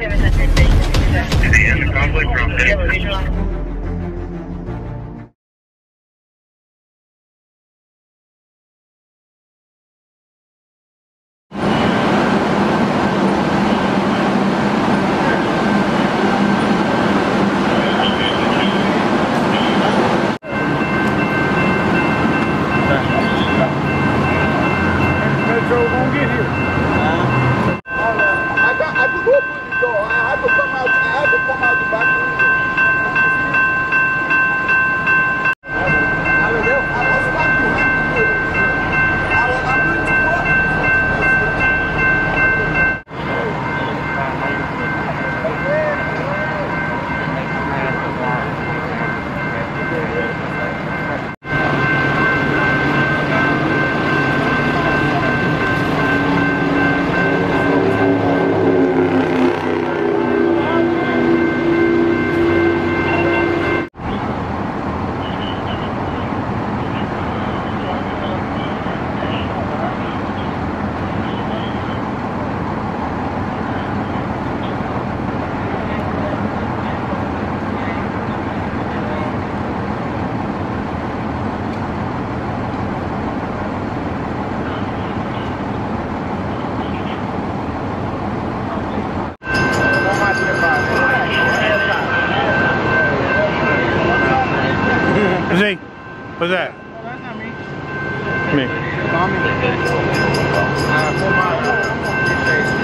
And conflict from What's that? Oh, that's not me. Me. Tommy. Uh,